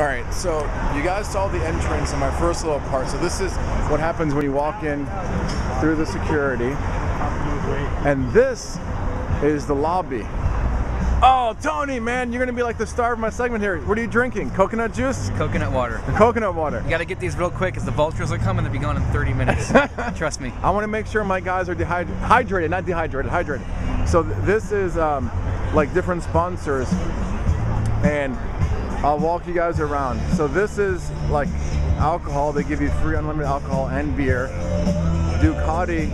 All right, so you guys saw the entrance in my first little part. So this is what happens when you walk in through the security. And this is the lobby. Oh, Tony, man, you're gonna be like the star of my segment here. What are you drinking? Coconut juice? Coconut water. Coconut water. You gotta get these real quick because the vultures are coming. They'll be gone in 30 minutes. Trust me. I want to make sure my guys are dehydrated, not dehydrated, hydrated. So th- this is um, like different sponsors, and I'll walk you guys around. So this is like alcohol. They give you free unlimited alcohol and beer. Ducati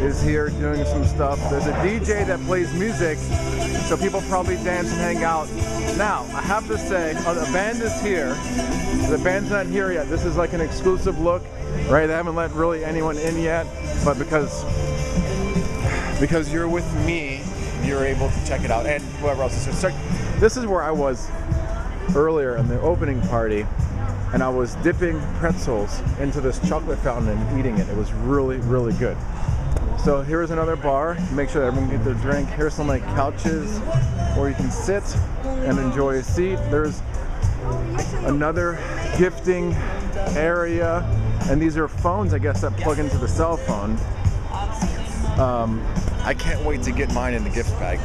is here doing some stuff. There's a DJ that plays music, so people probably dance and hang out. Now, I have to say, uh, the band is here. The band's not here yet. This is like an exclusive look, right? They haven't let really anyone in yet, but because because you're with me, you're able to check it out, and whoever else is here. So this is where I was earlier in the opening party, and I was dipping pretzels into this chocolate fountain and eating it. It was really, really good. So here's another bar. Make sure that everyone can get their drink. Here's some like couches where you can sit and enjoy a seat. There's another gifting area, and these are phones, I guess, that plug into the cell phone. Um, I can't wait to get mine in the gift bag.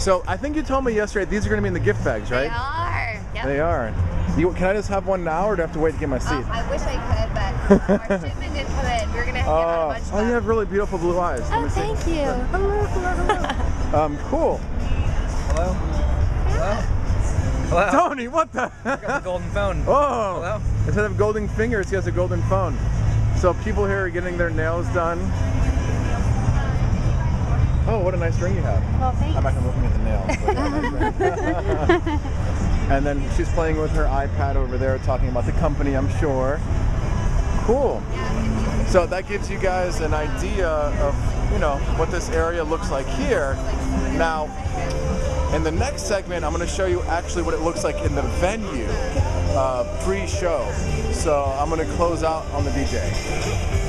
So I think you told me yesterday these are going to be in the gift bags, They right? Are. They are. You, can I just have one now, or do I have to wait to get my seat? Um, I wish I could, but our shipment didn't come in. We were gonna have to give out a Oh, bunch oh, you have really beautiful blue eyes. Let Oh, me see. thank you. Hello, hello, hello. Um, cool. Hello? Hello? Hello? Tony, what the? I got the golden phone. Oh, Hello? instead of golden fingers, he has a golden phone. So people here are getting their nails done. Oh, what a nice ring you have. Well, thanks. I'm not gonna looking at the nails. and then she's playing with her iPad over there, talking about the company, I'm sure. Cool. So that gives you guys an idea of, you know, what this area looks like here. Now, in the next segment, I'm going to show you actually what it looks like in the venue uh, pre-show. So I'm going to close out on the DJ.